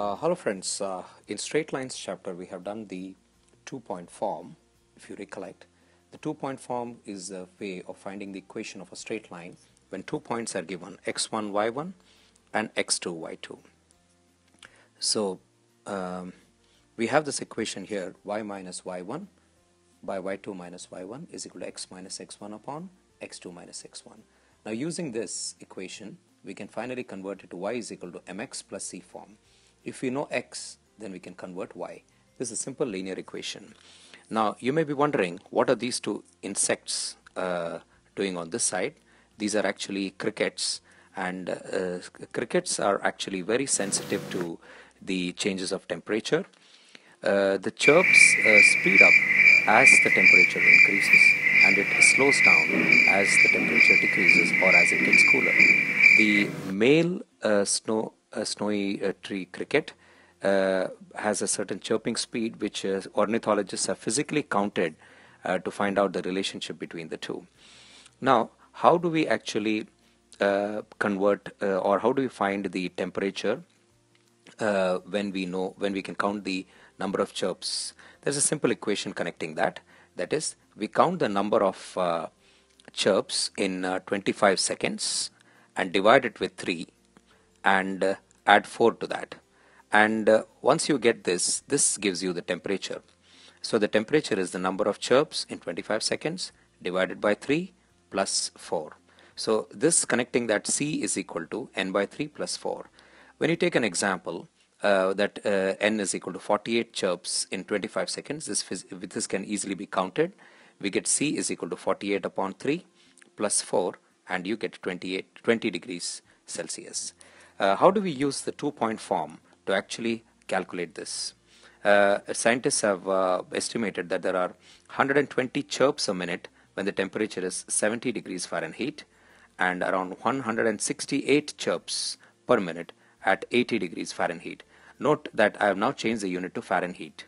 hello friends, uh, in straight lines chapter we have done the two point form if you recollect. The two point form is a way of finding the equation of a straight line when two points are given x1 y1 and x2 y2. So um, we have this equation here y minus y1 by y2 minus y1 is equal to x minus x1 upon x2 minus x1. Now using this equation we can finally convert it to y is equal to mx plus c form. If we know x, then we can convert y. This is a simple linear equation. Now you may be wondering what are these two insects uh, doing on this side? These are actually crickets and uh, crickets are actually very sensitive to the changes of temperature. Uh, the chirps uh, speed up as the temperature increases and it slows down as the temperature decreases or as it gets cooler. The male uh, snow a snowy uh, tree cricket uh, has a certain chirping speed which uh, ornithologists have physically counted uh, to find out the relationship between the two. Now, how do we actually uh, convert uh, or how do we find the temperature when we know when we can count the number of chirps? There's a simple equation connecting that. That is, we count the number of chirps in 25 seconds and divide it with 3 and uh, add 4 to that. And uh, once you get this this gives you the temperature. So the temperature is the number of chirps in 25 seconds divided by 3 plus 4 so this connecting that C is equal to n by 3 plus 4 when you take an example uh, that uh, n is equal to 48 chirps in 25 seconds this this can easily be counted. We get C is equal to 48 upon 3 plus 4 and you get 28 20 degrees Celsius uh, how do we use the two-point form to actually calculate this? Uh, scientists have uh, estimated that there are 120 chirps a minute when the temperature is 70 degrees Fahrenheit and around 168 chirps per minute at 80 degrees Fahrenheit. Note that I have now changed the unit to Fahrenheit.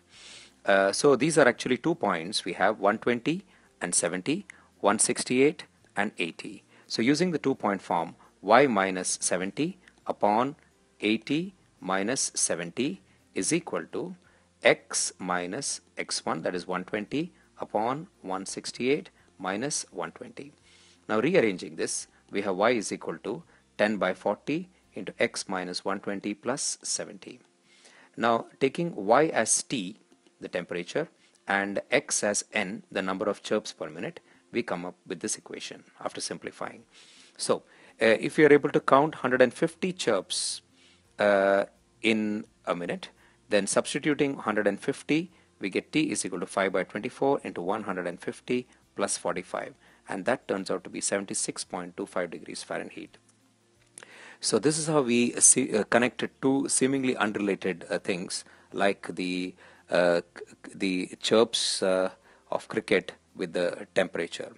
Uh, so these are actually two points. We have 120 and 70, 168 and 80. So using the two point form, y minus 70 upon 80 minus 70 is equal to x minus x1 that is 120 upon 168 minus 120. Now rearranging this we have y is equal to 10 by 40 into x minus 120 plus 70. Now taking y as t the temperature and x as n the number of chirps per minute we come up with this equation after simplifying. So if you are able to count 150 chirps uh, in a minute then substituting 150 we get t is equal to 5 by 24 into 150 plus 45 and that turns out to be 76.25 degrees Fahrenheit. So this is how we see, uh, connected two seemingly unrelated uh, things like the uh, the chirps uh, of cricket with the temperature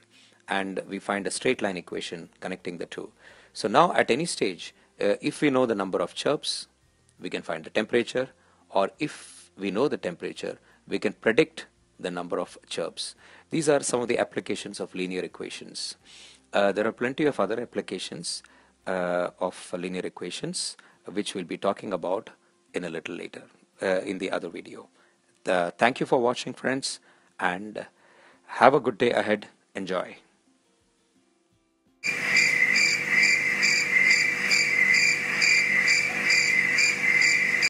and we find a straight line equation connecting the two. So now at any stage, uh, if we know the number of chirps, we can find the temperature or if we know the temperature, we can predict the number of chirps. These are some of the applications of linear equations. Uh, there are plenty of other applications uh, of linear equations which we'll be talking about in a little later uh, in the other video. thank you for watching friends and have a good day ahead. Enjoy.